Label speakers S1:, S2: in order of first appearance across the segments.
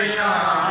S1: भैया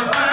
S1: 감사합니다.